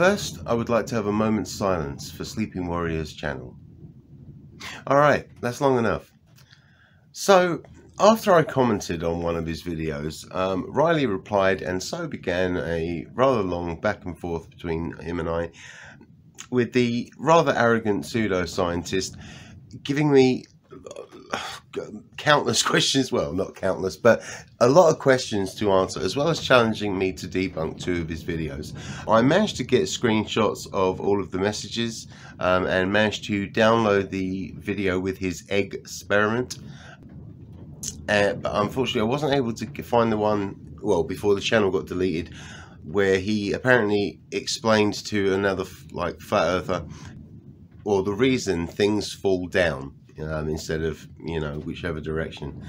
First, I would like to have a moment's silence for Sleeping Warriors channel. Alright, that's long enough. So, after I commented on one of his videos, um, Riley replied, and so began a rather long back and forth between him and I, with the rather arrogant pseudoscientist giving me countless questions well not countless but a lot of questions to answer as well as challenging me to debunk two of his videos. I managed to get screenshots of all of the messages um, and managed to download the video with his egg experiment. Uh, but unfortunately i wasn't able to find the one well before the channel got deleted where he apparently explained to another like flat earther or the reason things fall down um, instead of you know whichever direction.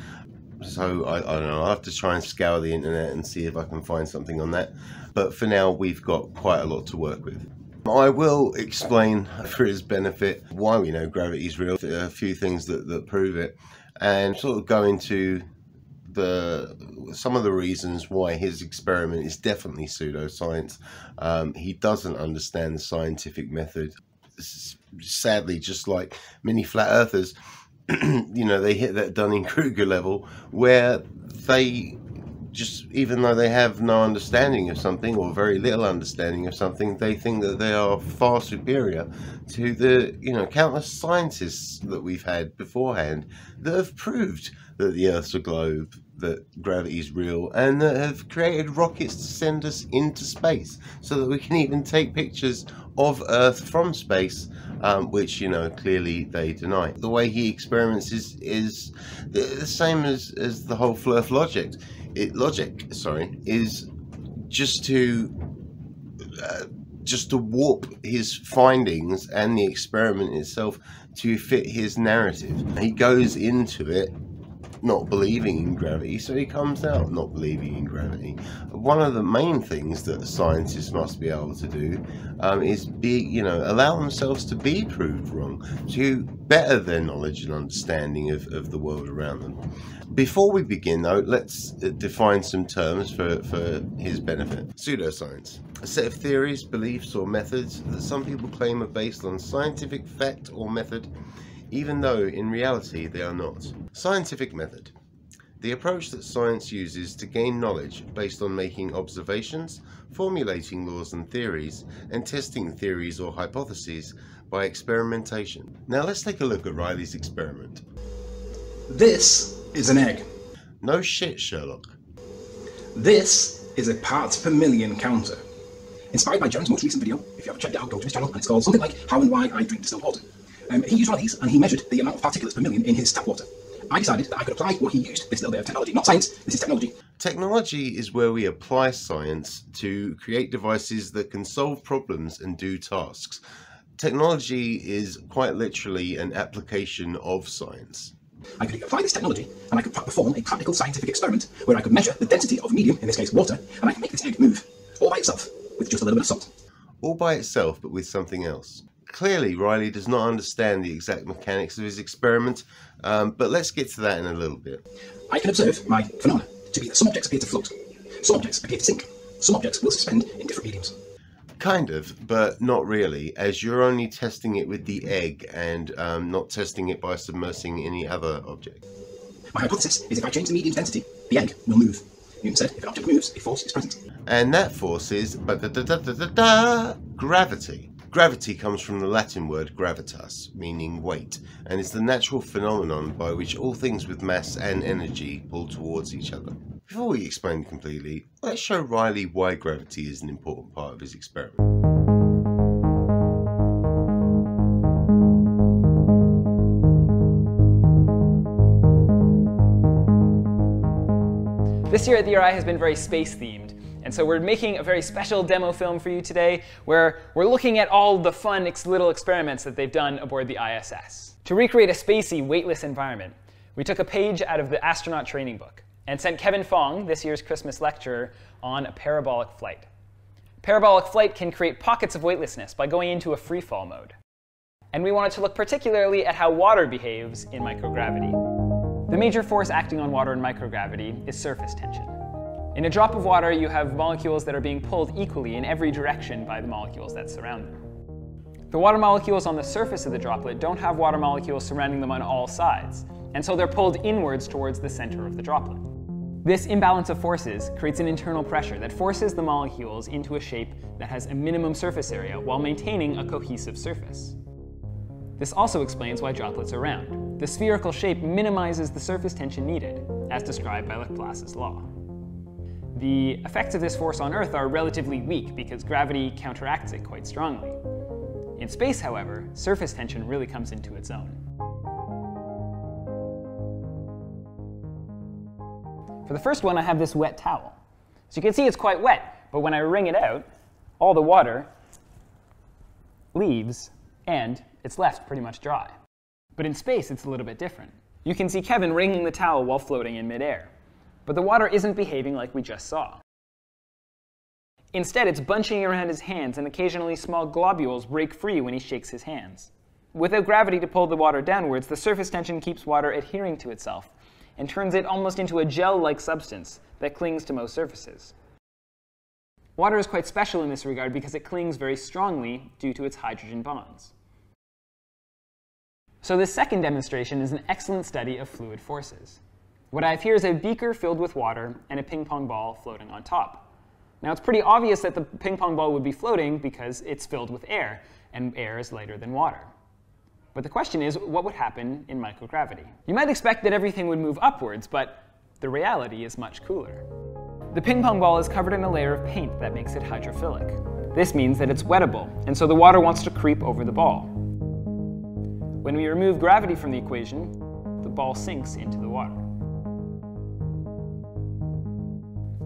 So I, I don't know. I have to try and scour the internet and see if I can find something on that. But for now, we've got quite a lot to work with. I will explain for his benefit why we know gravity is real, a few things that, that prove it, and sort of go into the some of the reasons why his experiment is definitely pseudoscience. Um, he doesn't understand the scientific method sadly, just like many flat earthers, you know, they hit that Dunning Kruger level where they just, even though they have no understanding of something or very little understanding of something, they think that they are far superior to the, you know, countless scientists that we've had beforehand that have proved that the Earth's a globe, that gravity is real, and that have created rockets to send us into space so that we can even take pictures of Earth from space, um, which you know clearly they deny. The way he experiments is is the same as as the whole Flerf logic. It logic, sorry, is just to uh, just to warp his findings and the experiment itself to fit his narrative. He goes into it not believing in gravity, so he comes out not believing in gravity. One of the main things that scientists must be able to do um, is be, you know, allow themselves to be proved wrong, to better their knowledge and understanding of, of the world around them. Before we begin, though, let's uh, define some terms for, for his benefit. Pseudoscience. A set of theories, beliefs, or methods that some people claim are based on scientific fact or method even though in reality they are not. Scientific method. The approach that science uses to gain knowledge based on making observations, formulating laws and theories, and testing theories or hypotheses by experimentation. Now let's take a look at Riley's experiment. This is an egg. No shit, Sherlock. This is a parts per million counter. Inspired by John's most recent video, if you haven't checked it out, go to his channel, and it's called something like How and Why I Drink Distilled Water. Um, he used one of these and he measured the amount of particulates per million in his tap water. I decided that I could apply what he used, this little bit of technology. Not science, this is technology. Technology is where we apply science to create devices that can solve problems and do tasks. Technology is quite literally an application of science. I could apply this technology and I could perform a practical scientific experiment where I could measure the density of medium, in this case water, and I could make this egg move all by itself with just a little bit of salt. All by itself, but with something else. Clearly, Riley does not understand the exact mechanics of his experiment, um, but let's get to that in a little bit. I can observe my phenomena to be that some objects appear to float, some objects appear to sink, some objects will suspend in different mediums. Kind of, but not really, as you're only testing it with the egg and um, not testing it by submersing any other object. My hypothesis is if I change the medium's density, the egg will move. Newton said if an object moves, a force is present. And that force is da, da, da, gravity. Gravity comes from the Latin word gravitas, meaning weight, and is the natural phenomenon by which all things with mass and energy pull towards each other. Before we explain completely, let's show Riley why gravity is an important part of his experiment. This year at the RI has been very space themed. And so we're making a very special demo film for you today where we're looking at all the fun little experiments that they've done aboard the ISS. To recreate a spacey, weightless environment, we took a page out of the astronaut training book and sent Kevin Fong, this year's Christmas lecturer, on a parabolic flight. Parabolic flight can create pockets of weightlessness by going into a free fall mode. And we wanted to look particularly at how water behaves in microgravity. The major force acting on water in microgravity is surface tension. In a drop of water, you have molecules that are being pulled equally in every direction by the molecules that surround them. The water molecules on the surface of the droplet don't have water molecules surrounding them on all sides, and so they're pulled inwards towards the center of the droplet. This imbalance of forces creates an internal pressure that forces the molecules into a shape that has a minimum surface area while maintaining a cohesive surface. This also explains why droplets are round. The spherical shape minimizes the surface tension needed, as described by Laplace's law. The effects of this force on Earth are relatively weak because gravity counteracts it quite strongly. In space, however, surface tension really comes into its own. For the first one, I have this wet towel. So you can see it's quite wet, but when I wring it out, all the water leaves, and it's left pretty much dry. But in space, it's a little bit different. You can see Kevin wringing the towel while floating in midair. But the water isn't behaving like we just saw. Instead, it's bunching around his hands, and occasionally small globules break free when he shakes his hands. Without gravity to pull the water downwards, the surface tension keeps water adhering to itself and turns it almost into a gel-like substance that clings to most surfaces. Water is quite special in this regard because it clings very strongly due to its hydrogen bonds. So this second demonstration is an excellent study of fluid forces. What I have here is a beaker filled with water and a ping pong ball floating on top. Now, it's pretty obvious that the ping pong ball would be floating because it's filled with air, and air is lighter than water. But the question is, what would happen in microgravity? You might expect that everything would move upwards, but the reality is much cooler. The ping pong ball is covered in a layer of paint that makes it hydrophilic. This means that it's wettable, and so the water wants to creep over the ball. When we remove gravity from the equation, the ball sinks into the water.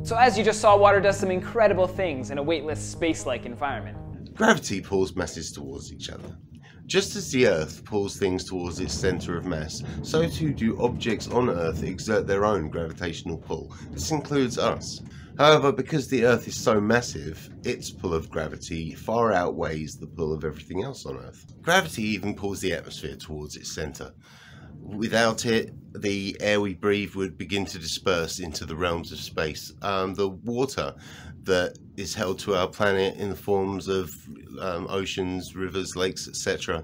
So as you just saw, water does some incredible things in a weightless, space-like environment. Gravity pulls masses towards each other. Just as the Earth pulls things towards its centre of mass, so too do objects on Earth exert their own gravitational pull. This includes us. However, because the Earth is so massive, its pull of gravity far outweighs the pull of everything else on Earth. Gravity even pulls the atmosphere towards its centre. Without it, the air we breathe would begin to disperse into the realms of space. Um, the water that is held to our planet in the forms of um, oceans, rivers, lakes, etc.,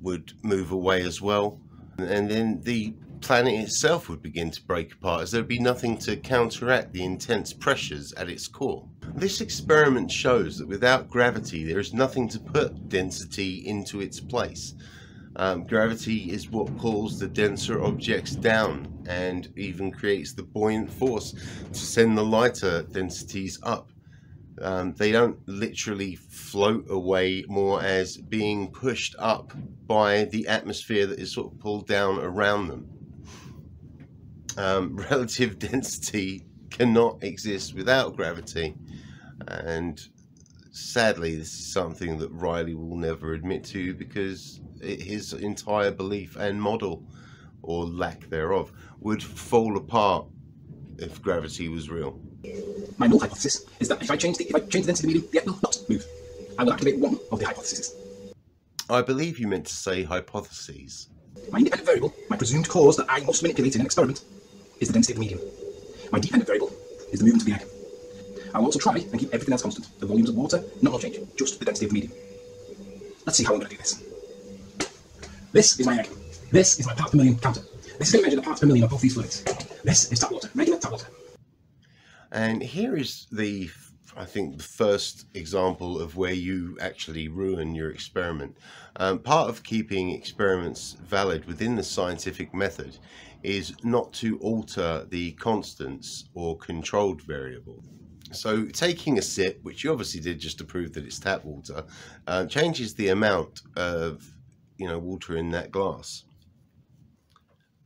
would move away as well. And then the planet itself would begin to break apart as there would be nothing to counteract the intense pressures at its core. This experiment shows that without gravity there is nothing to put density into its place. Um, gravity is what pulls the denser objects down and even creates the buoyant force to send the lighter densities up. Um, they don't literally float away more as being pushed up by the atmosphere that is sort of pulled down around them. Um, relative density cannot exist without gravity and sadly this is something that Riley will never admit to because his entire belief and model, or lack thereof, would fall apart if gravity was real. My null hypothesis is that if I change the if I change the density of the medium, the Earth will not move. I will activate one of the hypotheses. I believe you meant to say hypotheses. My independent variable, my presumed cause that I must manipulate in an experiment, is the density of the medium. My dependent variable is the movement of the egg. I will also try and keep everything else constant. The volumes of water, not will change, just the density of the medium. Let's see how I'm going to do this. This is my egg. This is my parts per million counter. This is going to measure the parts per million of both these fluids. This is tap water, regular tap water. And here is the, I think, the first example of where you actually ruin your experiment. Um, part of keeping experiments valid within the scientific method is not to alter the constants or controlled variable. So taking a sip, which you obviously did just to prove that it's tap water, uh, changes the amount of you know water in that glass.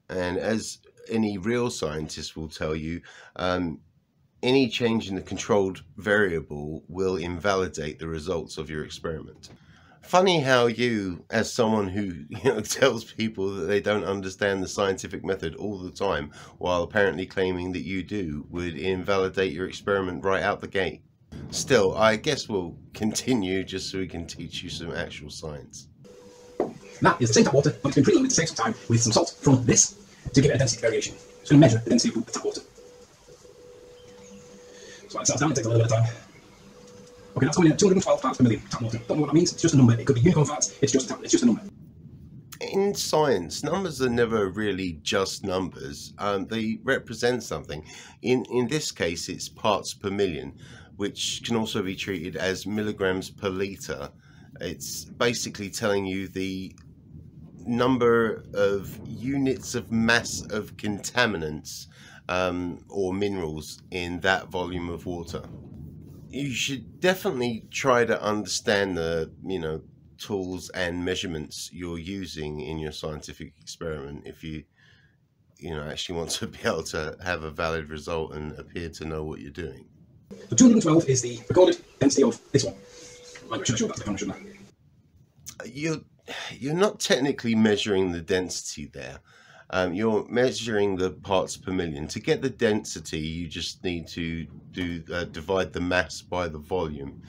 And as any real scientist will tell you, um, any change in the controlled variable will invalidate the results of your experiment. Funny how you, as someone who you know tells people that they don't understand the scientific method all the time, while apparently claiming that you do, would invalidate your experiment right out the gate. Still, I guess we'll continue just so we can teach you some actual science. That is the same tap water, but it's been preloaded to save some time with some salt from this to give it a density variation. Going to measure the density of the tap water. So it settles down, it takes a little bit of time. Okay, that's at 212 parts per million tap. Don't know what that means, it's just a number. It could be unicorn farts, it's just a it's just a number. in science, numbers are never really just numbers. Um, they represent something. In in this case, it's parts per million, which can also be treated as milligrams per liter. It's basically telling you the number of units of mass of contaminants um, or minerals in that volume of water. You should definitely try to understand the you know tools and measurements you're using in your scientific experiment if you you know actually want to be able to have a valid result and appear to know what you're doing So 212 is the recorded density of this one. Right, I should have showed that to the camera, shouldn't I? you're you're not technically measuring the density there um, you're measuring the parts per million to get the density you just need to do uh, divide the mass by the volume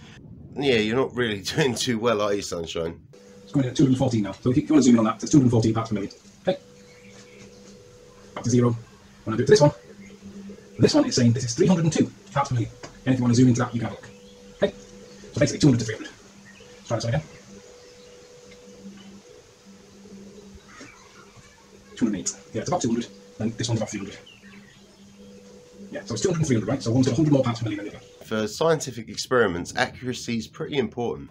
yeah you're not really doing too well are you sunshine It's going in at 214 now. So if you, want to zoom in on that, it's 214 parts per million. Okay. Back to zero. When I do it this one, this one is saying this is 302 parts per million. And if you want to zoom into that, you can have a look. Okay. So basically 200 to 300. Let's try this again. 208. Yeah, it's about 200. And this one's about 300. Yeah, so it's 200 and 300, right? So one's got 100 more parts per million than the other. for scientific experiments accuracy is pretty important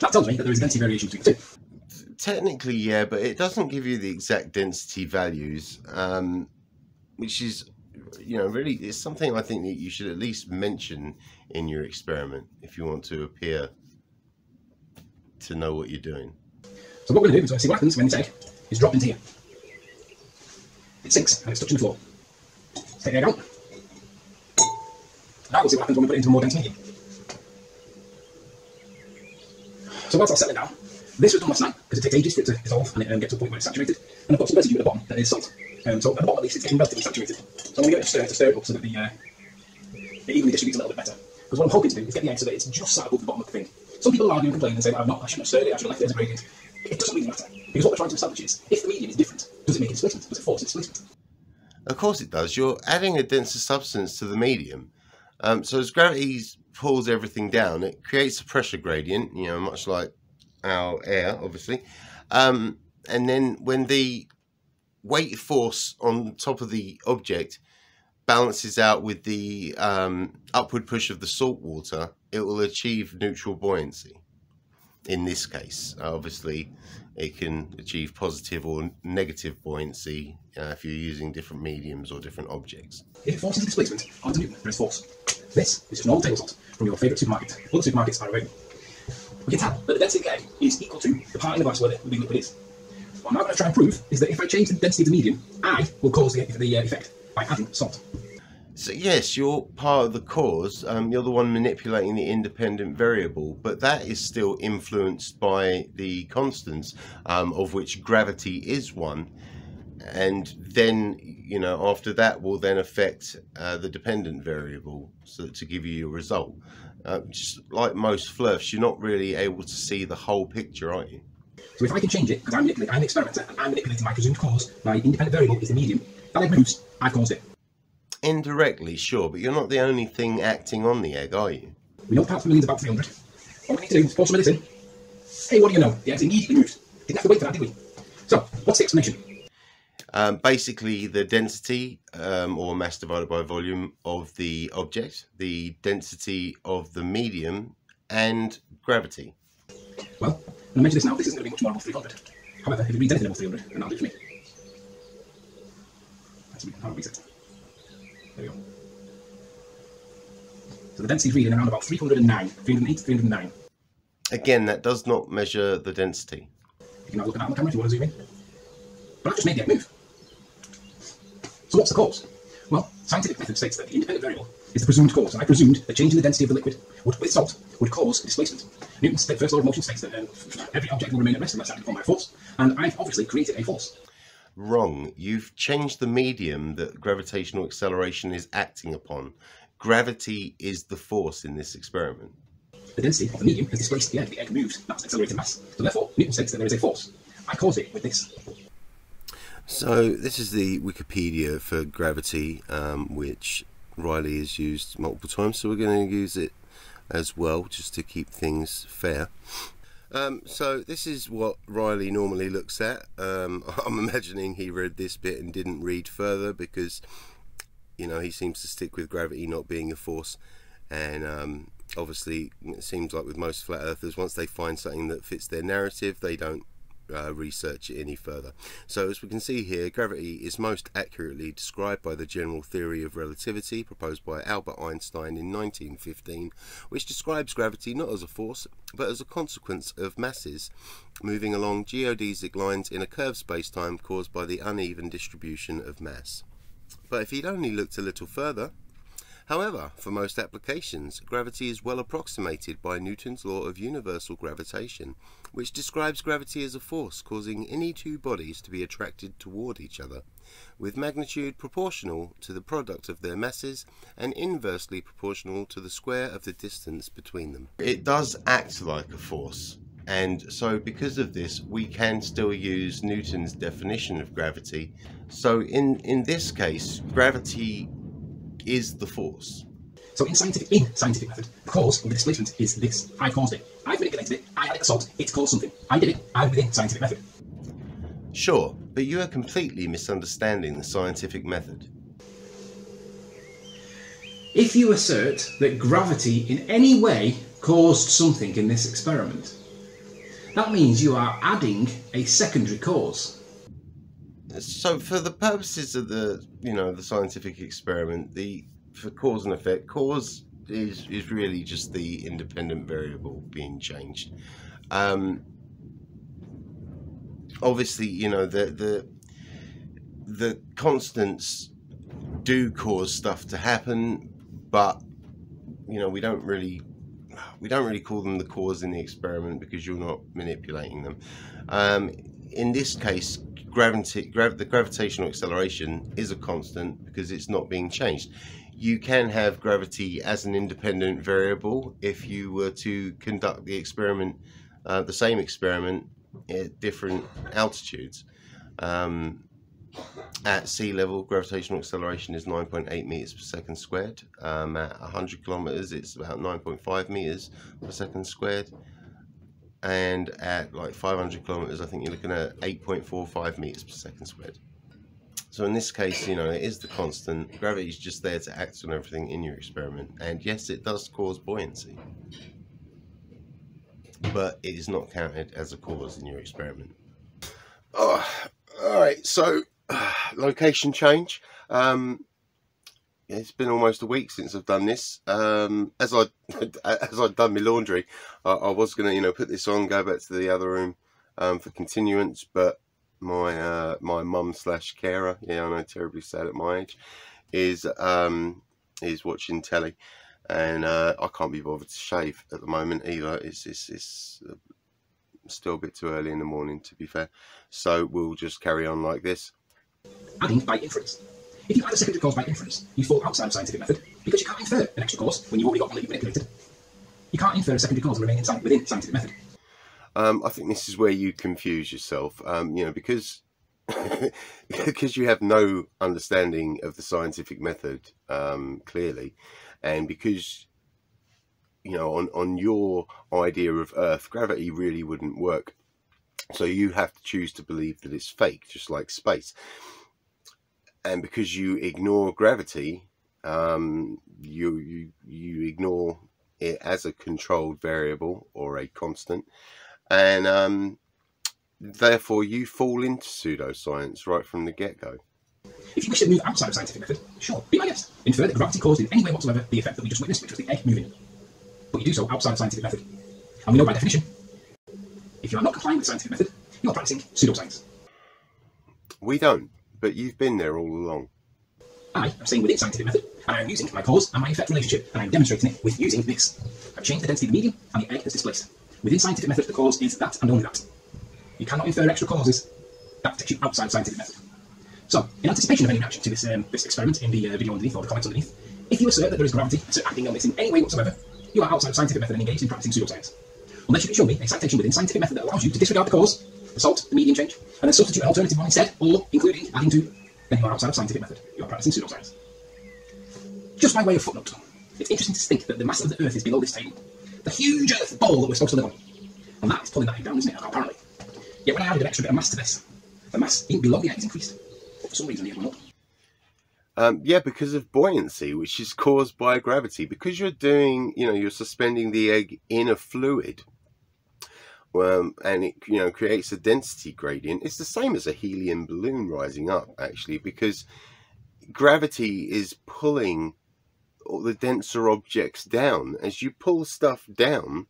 That tells me that there is density variation between the two. Technically, yeah, but it doesn't give you the exact density values, um, which is, you know, really it's something I think that you should at least mention in your experiment if you want to appear to know what you're doing. So what we're going to do is see what happens when this egg is dropped into here. It sinks and it's touching the floor. Take egg out. Now we'll see what happens when we put it into a more dense medium. So whilst that's settling down, this was done last night because it takes ages for it to dissolve and it um, get to a point where it's saturated. And I've got some residue at the bottom that is salt. Um, so at the bottom at least it's getting relatively saturated. So I'm going to give it a stir to stir it up so that the, uh, it evenly distributes a little bit better. Because what I'm hoping to do is get the egg so that it's just sat above the bottom of the thing. Some people argue and complain and say, I've not, I shouldn't have stirred it, I should have left it as a gradient. It doesn't really matter. Because what we're trying to establish is, if the medium is different, does it make a displacement? Does it force a displacement? Of course it does. You're adding a denser substance to the medium. Um, so as gravity pulls everything down, it creates a pressure gradient, you know, much like our air, obviously. Um, and then when the weight force on top of the object balances out with the um, upward push of the salt water, it will achieve neutral buoyancy. In this case, obviously, it can achieve positive or negative buoyancy uh, if you're using different mediums or different objects. If it forces a displacement onto Newton, there is force. This is just normal table salt from your favourite supermarket. Other supermarkets are available. We can tell that the density of the is equal to the part in the glass where the, the liquid is. What I'm now going to try and prove is that if I change the density of the medium, I will cause the, the uh, effect by adding salt. So yes, you're part of the cause. Um, you're the one manipulating the independent variable, but that is still influenced by the constants, um, of which gravity is one. And then, you know, after that will then affect uh, the dependent variable, so to give you your result. Uh, just like most fluffs, you're not really able to see the whole picture, are you? So if I can change it, because I'm manipulating, I'm the experimenter, and I'm manipulating my presumed cause, my independent variable is the medium, that egg moves, I've caused it. Indirectly, sure, but you're not the only thing acting on the egg, are you? We know parts per million is about 300. All we need to do is pour some of this in. Hey, what do you know? The egg's immediately moves. Didn't have to wait for that, did we? So, what's the explanation? Um, basically, the density um, or mass divided by volume of the object, the density of the medium, and gravity. Well, I measure this now, this isn't going to be much more above 300. However, if it reads anything above 300, then that'll do for me. See how it reads it. There we go. So the density is reading around about 309, 308, 309. Again, that does not measure the density. You can a look at that on the camera if you want to zoom in. But I've just made that move. So what's the cause? Well, scientific method states that the independent variable is the presumed cause, and I presumed that changing the density of the liquid would, with salt would cause displacement. Newton's first law of motion states that um, every object will remain at rest unless acted upon by a force, and I've obviously created a force. Wrong. You've changed the medium that gravitational acceleration is acting upon. Gravity is the force in this experiment. The density of the medium has displaced the egg. The egg moves. That's accelerated mass. So therefore, Newton says that there is a force. I cause it with this. So this is the Wikipedia for gravity, um, which Riley has used multiple times, so we're going to use it as well, just to keep things fair. Um, so this is what Riley normally looks at. Um, I'm imagining he read this bit and didn't read further because, you know, he seems to stick with gravity not being a force. And um, obviously, it seems like with most flat earthers, once they find something that fits their narrative, they don't uh, research it any further. So as we can see here, gravity is most accurately described by the general theory of relativity proposed by Albert Einstein in 1915, which describes gravity not as a force, but as a consequence of masses moving along geodesic lines in a curved space-time caused by the uneven distribution of mass. But if he'd only looked a little further, However, for most applications, gravity is well approximated by Newton's law of universal gravitation, which describes gravity as a force causing any two bodies to be attracted toward each other, with magnitude proportional to the product of their masses and inversely proportional to the square of the distance between them. It does act like a force. And so because of this, we can still use Newton's definition of gravity. So in, in this case, gravity is the force. So in scientific, in scientific method, the cause of the displacement is this. I caused it. I manipulated it. I added the salt. It's caused something. I did it. I'm within scientific method. Sure, but you are completely misunderstanding the scientific method. If you assert that gravity in any way caused something in this experiment, that means you are adding a secondary cause so for the purposes of the you know the scientific experiment the for cause and effect cause is is really just the independent variable being changed. Um obviously you know the the the constants do cause stuff to happen but you know we don't really we don't really call them the cause in the experiment because you're not manipulating them. Um, in this case gravity, grav the gravitational acceleration is a constant because it's not being changed. You can have gravity as an independent variable if you were to conduct the experiment, uh, the same experiment at different altitudes. Um, at sea level, gravitational acceleration is 9.8 meters per second squared. Um, at 100 kilometers, it's about 9.5 meters per second squared and at like 500 kilometers I think you're looking at 8.45 meters per second squared so in this case you know it is the constant. Gravity is just there to act on everything in your experiment. And yes it does cause buoyancy. But it is not counted as a cause in your experiment. Oh all right. So location change. Um, it's been almost a week since I've done this. Um, as I as I'd done my laundry, I, I was going to you know put this on, go back to the other room um, for continuance, but my uh, my mum slash carer, yeah, I know, terribly sad at my age, is um, is watching telly, and uh, I can't be bothered to shave at the moment either. It's it's, it's uh, still a bit too early in the morning, to be fair. So we'll just carry on like this. Adding by inference. If you add a secondary cause by inference, you fall outside of scientific method because you can't infer an extra cause when you've already got one that you've manipulated. You can't infer a secondary cause and remain inside, within scientific method. Um, I think this is where you confuse yourself. Um, you know, because because you have no understanding of the scientific method um, clearly, and because you know on on your idea of Earth, gravity really wouldn't work. So you have to choose to believe that it's fake, just like space and because you ignore gravity, um, you, you, you ignore it as a controlled variable or a constant, and um, therefore you fall into pseudoscience right from the get-go. If you wish to move outside of scientific method, sure, be my guest. Infer that gravity caused in any way whatsoever the effect that we just witnessed, which was the egg moving. But you do so outside of scientific method. And we know by definition, if you are not complying with scientific method, you are practicing pseudoscience. We don't but you've been there all along. I am staying within scientific method, and I am using my cause and my effect relationship, and I am demonstrating it with using this. I've changed the density of the medium, and the egg has displaced. Within scientific method, the cause is that and only that. You cannot infer extra causes. That takes you outside scientific method. So, in anticipation of any reaction to this, um, this experiment in the uh, video underneath or the comments underneath, if you assert that there is gravity acting on this in any way whatsoever, you are outside scientific method and engaged in practicing pseudoscience. Unless you can show me a citation within scientific method that allows you to disregard the cause, salt, the medium change, and then substitute an alternative one instead, or including adding to you are outside of scientific method. You are practicing pseudoscience. Just by way of footnote, it's interesting to think that the mass of the Earth is below this table. The huge Earth ball that we're supposed to live on. And that is pulling that egg down, isn't it? Apparently. Yet when I added an extra bit of mass to this, the mass below the egg is increased. For some reason the egg went up. Um, yeah, because of buoyancy, which is caused by gravity. Because you're doing, you know, you're suspending the egg in a fluid, um, and it, you know, creates a density gradient. It's the same as a helium balloon rising up, actually, because gravity is pulling all the denser objects down. As you pull stuff down,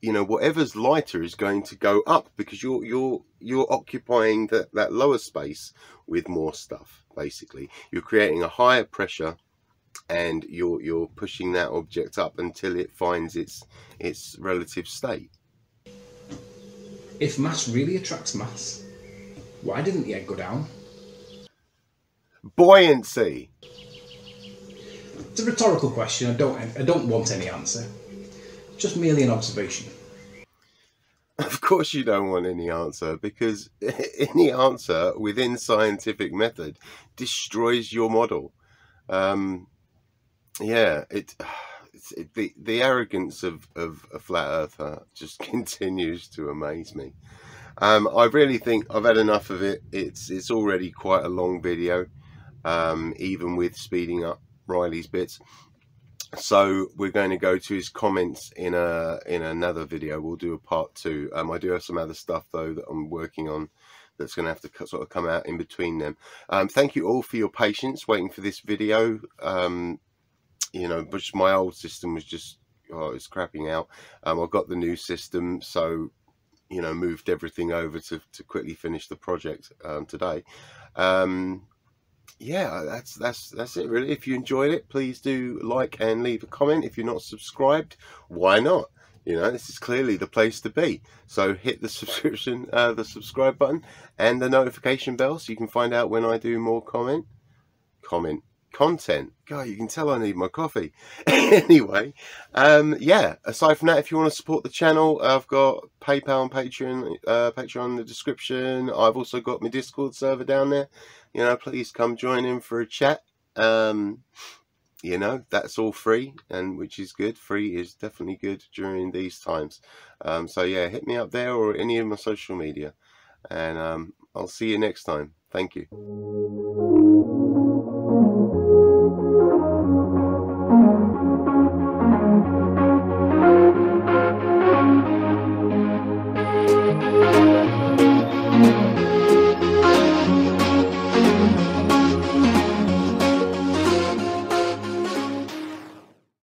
you know, whatever's lighter is going to go up because you're you're you're occupying that that lower space with more stuff. Basically, you're creating a higher pressure, and you're you're pushing that object up until it finds its its relative state. If mass really attracts mass, why didn't the egg go down? Buoyancy. It's a rhetorical question. I don't. I don't want any answer. Just merely an observation. Of course, you don't want any answer because any answer within scientific method destroys your model. Um, yeah, it, the the arrogance of, of a flat earther just continues to amaze me. Um, I really think I've had enough of it. It's it's already quite a long video, um, even with speeding up Riley's bits. So we're going to go to his comments in a in another video. We'll do a part two. Um i do have some other stuff though that i'm working on that's going to have to sort of come out in between them. Um thank you all for your patience waiting for this video. Um you know but my old system was just oh it's crapping out um i've got the new system so you know moved everything over to to quickly finish the project um today um yeah, that's that's that's it really. If you enjoyed it, please do like and leave a comment. If you're not subscribed, why not? You know, this is clearly the place to be. So hit the subscription, uh, the subscribe button, and the notification bell so you can find out when I do more comment, comment content. God, you can tell I need my coffee. anyway, um, yeah. Aside from that, if you want to support the channel, I've got PayPal and Patreon, uh, Patreon in the description. I've also got my Discord server down there you know, please come join in for a chat. Um, you know, that's all free, and which is good. Free is definitely good during these times. Um, so yeah, hit me up there or any of my social media, and um, I'll see you next time. Thank you.